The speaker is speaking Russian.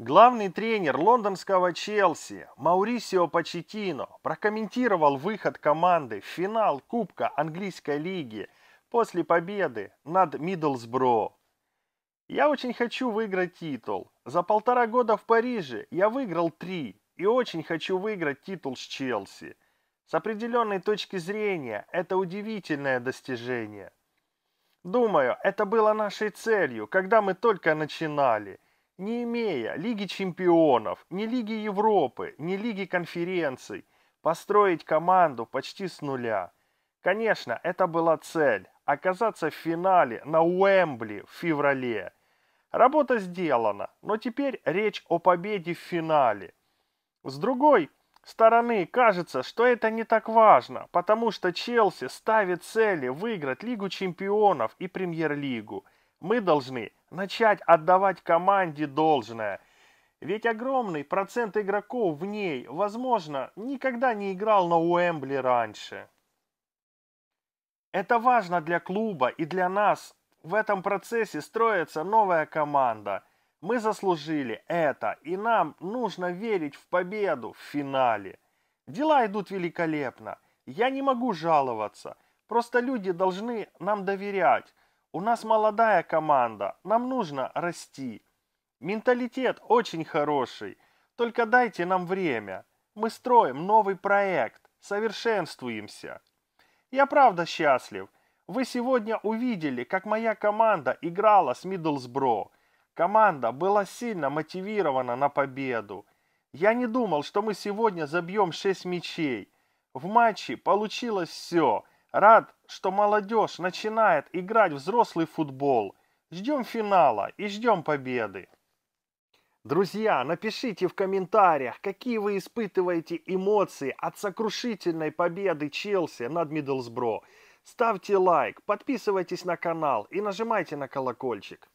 Главный тренер лондонского Челси Маурисио Почетино прокомментировал выход команды в финал Кубка английской лиги после победы над Миддлсбро. Я очень хочу выиграть титул. За полтора года в Париже я выиграл три и очень хочу выиграть титул с Челси. С определенной точки зрения это удивительное достижение. Думаю, это было нашей целью, когда мы только начинали – не имея Лиги чемпионов, ни Лиги Европы, ни Лиги конференций, построить команду почти с нуля. Конечно, это была цель – оказаться в финале на Уэмбли в феврале. Работа сделана, но теперь речь о победе в финале. С другой стороны, кажется, что это не так важно, потому что Челси ставит цели выиграть Лигу чемпионов и Премьер-лигу. Мы должны начать отдавать команде должное. Ведь огромный процент игроков в ней, возможно, никогда не играл на Уэмбли раньше. Это важно для клуба и для нас. В этом процессе строится новая команда. Мы заслужили это, и нам нужно верить в победу в финале. Дела идут великолепно. Я не могу жаловаться. Просто люди должны нам доверять. У нас молодая команда, нам нужно расти. Менталитет очень хороший, только дайте нам время. Мы строим новый проект, совершенствуемся. Я правда счастлив. Вы сегодня увидели, как моя команда играла с Миддлсбро. Команда была сильно мотивирована на победу. Я не думал, что мы сегодня забьем 6 мячей. В матче получилось все – Рад, что молодежь начинает играть взрослый футбол. Ждем финала и ждем победы. Друзья, напишите в комментариях, какие вы испытываете эмоции от сокрушительной победы Челси над Миддлсбро. Ставьте лайк, подписывайтесь на канал и нажимайте на колокольчик.